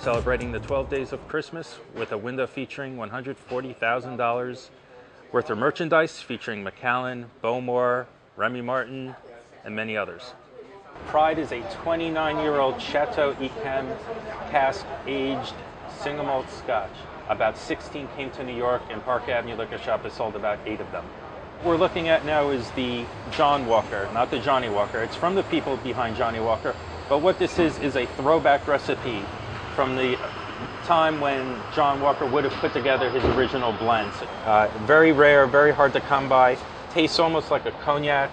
celebrating the 12 days of Christmas with a window featuring $140,000 worth of merchandise featuring Macallan, Bowmore, Remy Martin, and many others. Pride is a 29 year old Chateau Yquem cask aged single malt scotch. About 16 came to New York, and Park Avenue Liquor Shop has sold about eight of them. What we're looking at now is the John Walker, not the Johnnie Walker. It's from the people behind Johnnie Walker, but what this is is a throwback recipe from the time when John Walker would have put together his original blends. Uh, very rare, very hard to come by. Tastes almost like a cognac,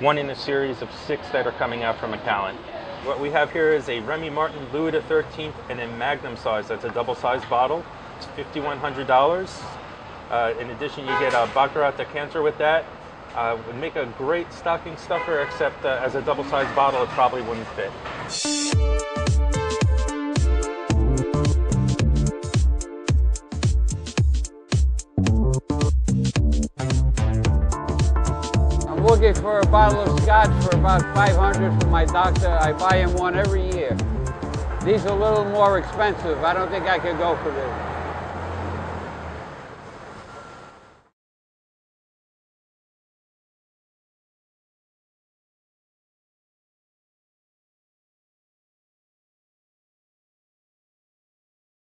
one in a series of six that are coming out from Macallan. What we have here is a Remy Martin Louis XIII in a magnum size. That's a double-sized bottle. It's $5,100. Uh, in addition, you get a Baccarat decanter with that. Uh, would make a great stocking stuffer, except uh, as a double-sized bottle, it probably wouldn't fit. Looking for a bottle of scotch for about 500 for my doctor. I buy him one every year. These are a little more expensive. I don't think I could go for this.